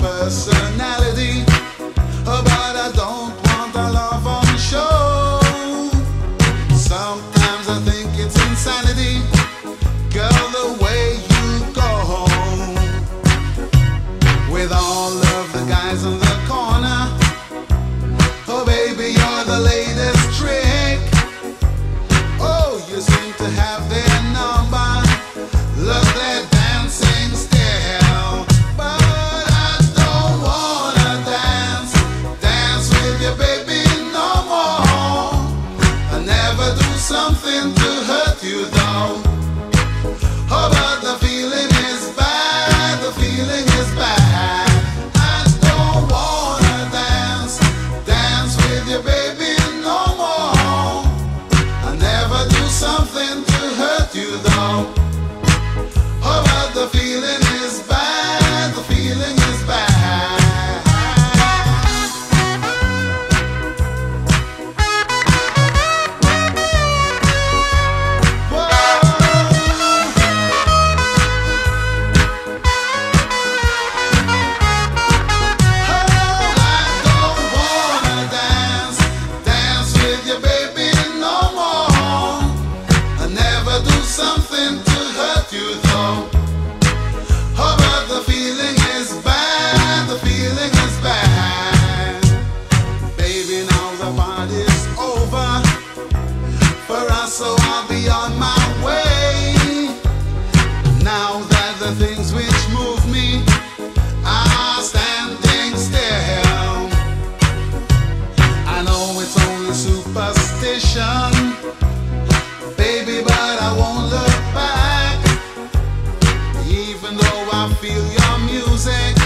personality, but I don't want a love on show. Sometimes I think it's insanity, girl, the way you go home with all of the guys in the corner. Oh, baby, you're the latest trick. Oh, you seem to have their number. something to hurt you down. Oh, but the feeling is bad, the feeling is bad. I don't wanna dance, dance with your baby no more. I never do something to hurt you though. I'll be on my way. Now that the things which move me are standing still, I know it's only superstition, baby, but I won't look back. Even though I feel your music.